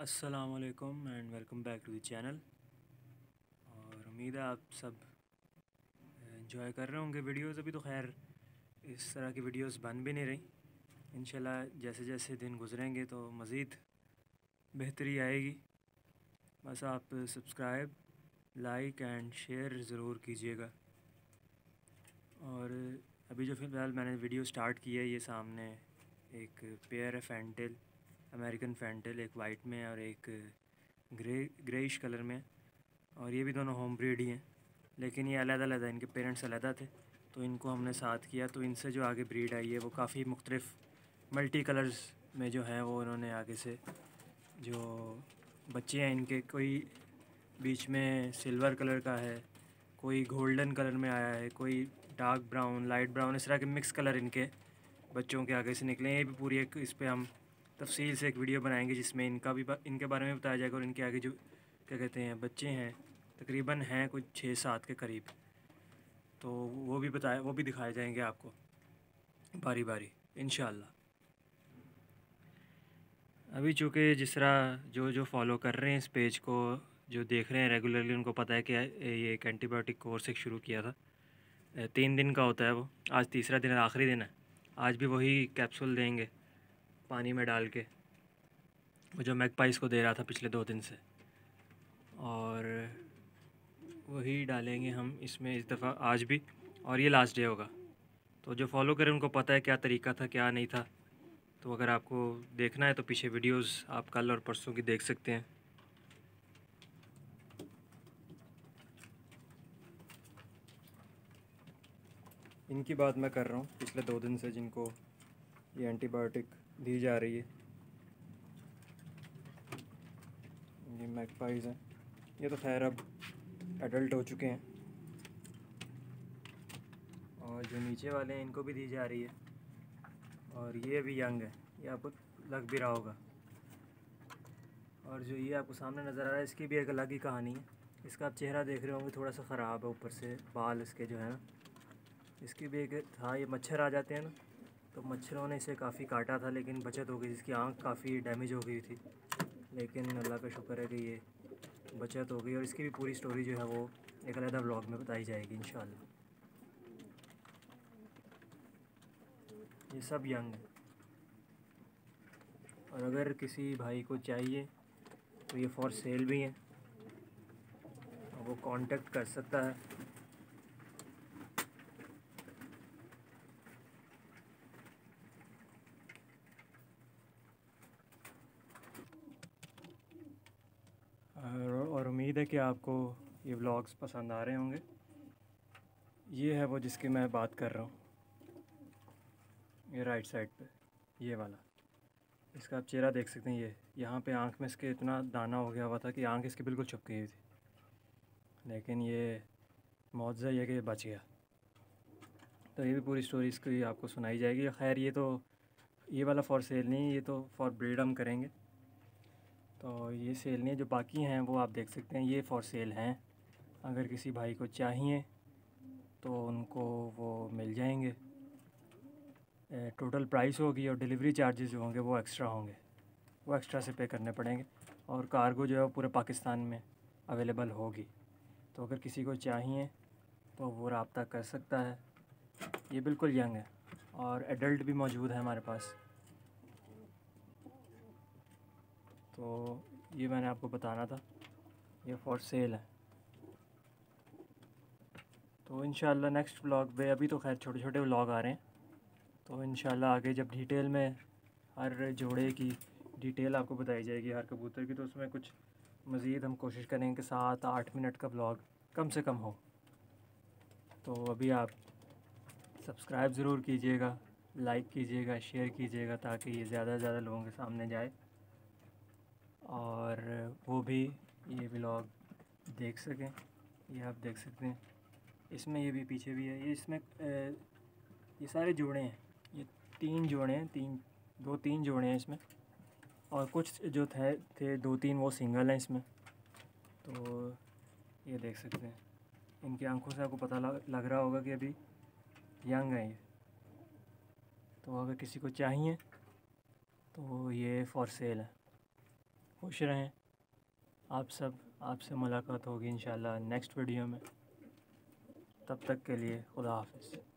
असलकम and welcome back to the channel और उम्मीद है आप सब इन्जॉय कर रहे होंगे वीडियोस अभी तो खैर इस तरह की वीडियोस बन भी नहीं रही। इंशाल्लाह जैसे जैसे दिन गुजरेंगे तो मज़ीद बेहतरी आएगी। बस आप सब्सक्राइब लाइक एंड शेयर ज़रूर कीजिएगा। और अभी जो फ़िलहाल मैंने वीडियो स्टार्ट की है, ये सामने एक पेयर है फैंटेल अमेरिकन फैंटल, एक वाइट में और एक ग्रे, ग्रेइश कलर में, और ये भी दोनों होम ब्रीड ही हैं। लेकिन ये अलग अलग है, इनके पेरेंट्स अलग थे तो इनको हमने साथ किया तो इनसे जो आगे ब्रीड आई है, वो काफ़ी मुख्तलिफ़ मल्टी कलर्स में जो है, वो उन्होंने आगे से जो बच्चे हैं, इनके कोई बीच में सिल्वर कलर का है, कोई गोल्डन कलर में आया है, कोई डार्क ब्राउन, लाइट ब्राउन, इस तरह के मिक्स कलर इनके बच्चों के आगे से निकले ये भी पूरी एक, इस पर हम तफसील से एक वीडियो बनाएँगे जिसमें इनका भी इनके बारे में बताया जाएगा और इनके आगे जो, क्या कहते हैं, बच्चे हैं, तकरीबन हैं कुछ छः सात के करीब। तो वो भी बताया वो भी दिखाए जाएँगे आपको बारी बारी इन अभी चूँकि जिस तरह जो जो फॉलो कर रहे हैं इस पेज को, जो देख रहे हैं रेगुलरली उनको पता है कि ये एक एंटीबायोटिक कोर्स एक शुरू किया था। तीन दिन का होता है वो, आज तीसरा दिन आखिरी दिन है। आज भी वही कैप्सूल देंगे। पानी में डाल के वो जो मैगपाइस को दे रहा था पिछले दो दिन से। और वही डालेंगे हम इसमें इस दफ़ा आज भी, और ये लास्ट डे होगा। तो जो फॉलो करें, उनको पता है क्या तरीका था, क्या नहीं था। तो अगर आपको देखना है तो पीछे वीडियोस आप कल और परसों की देख सकते हैं। इनकी बात मैं कर रहा हूँ, पिछले दो दिन से जिनको ये एंटीबायोटिक दी जा रही है। ये मैकपाइज हैं। ये तो खैर अब एडल्ट हो चुके हैं। और जो नीचे वाले हैं, इनको भी दी जा रही है। और ये भी यंग है। ये आपको लग भी रहा होगा। और जो ये आपको सामने नज़र आ रहा है, इसकी भी एक अलग ही कहानी है। इसका आप चेहरा देख रहे होंगे, थोड़ा सा ख़राब है, ऊपर से बाल इसके जो है ना। इसकी भी एक था ये मच्छर आ जाते हैं ना। तो मच्छरों ने इसे काफ़ी काटा था, लेकिन बचत हो गई इसकी आँख काफ़ी डैमेज हो गई थी। लेकिन अल्लाह का शुक्र है कि ये बचत हो गई और इसकी भी पूरी स्टोरी जो है वो एक अलहदा ब्लॉग में बताई जाएगी इन ये सब यंग है। और अगर किसी भाई को चाहिए तो ये फॉर सेल भी हैं। वो कांटेक्ट कर सकता है और उम्मीद है कि आपको ये व्लॉग्स पसंद आ रहे होंगे। ये है वो जिसकी मैं बात कर रहा हूँ। ये राइट साइड पे, ये वाला। इसका आप चेहरा देख सकते हैं, ये। यहाँ पे आँख में इसके इतना दाना हो गया हुआ था कि आँख इसकी बिल्कुल छुप गई थी। लेकिन ये मुआवजा ये कि बच गया। तो ये भी पूरी स्टोरी इसकी आपको सुनाई जाएगी। खैर, ये तो ये वाला फॉर सेल नहीं, ये तो फॉर ब्रीड हम करेंगे। तो ये सेल नहीं है जो बाकी हैं, वो आप देख सकते हैं, ये फॉर सेल हैं। अगर किसी भाई को चाहिए तो उनको वो मिल जाएँगे। टोटल प्राइस होगी और डिलीवरी चार्जेस जो होंगे, वो एक्स्ट्रा होंगे। वो एक्स्ट्रा से पे करने पड़ेंगे। और कार्गो जो है, वो पूरे पाकिस्तान में अवेलेबल होगी। तो अगर किसी को चाहिए तो वो रबता कर सकता है। ये बिल्कुल यंग है और एडल्ट भी मौजूद है हमारे पास। तो ये मैंने आपको बताना था, ये फॉर सेल है। तो इन नेक्स्ट व्लॉग पे, अभी तो खैर छोटे छोटे व्लॉग आ रहे हैं। तो इन आगे जब डिटेल में हर जोड़े की डिटेल आपको बताई जाएगी, हर कबूतर की तो उसमें कुछ मज़ीद हम कोशिश करेंगे कि सात आठ मिनट का ब्लॉग कम से कम हो। तो अभी आप सब्सक्राइब ज़रूर कीजिएगा लाइक कीजिएगा शेयर कीजिएगा, ताकि ये ज़्यादा से ज़्यादा लोगों के सामने जाए। और वो भी ये ब्लॉग देख सकें। ये आप देख सकते हैं। इसमें ये भी पीछे भी है। ये इसमें ये सारे जोड़े हैं। ये तीन जोड़े हैं। तीन दो तीन जोड़े हैं इसमें। और कुछ जो थे थे दो तीन वो सिंगल हैं इसमें। तो ये देख सकते हैं। इनकी आँखों से आपको पता लग, रहा होगा कि अभी यंग है ये। तो अगर किसी को चाहिए तो ये फॉर सेल है। खुश रहें। आप सब, आपसे मुलाकात होगी इन नेक्स्ट वीडियो में। तब तक के लिए खुदा हाफिज़।